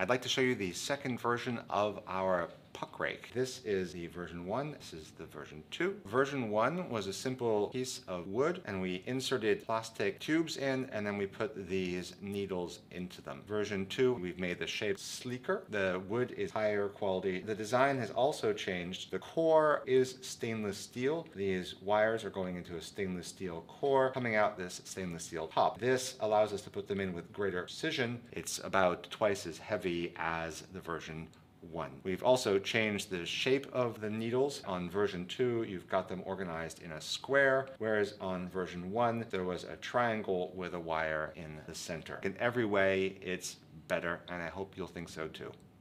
I'd like to show you the second version of our rake. This is the version 1, this is the version 2. Version 1 was a simple piece of wood and we inserted plastic tubes in and then we put these needles into them. Version 2, we've made the shape sleeker. The wood is higher quality. The design has also changed. The core is stainless steel. These wires are going into a stainless steel core, coming out this stainless steel top. This allows us to put them in with greater precision. It's about twice as heavy as the version 1. We've also changed the shape of the needles. On version 2, you've got them organized in a square, whereas on version 1, there was a triangle with a wire in the center. In every way, it's better, and I hope you'll think so too.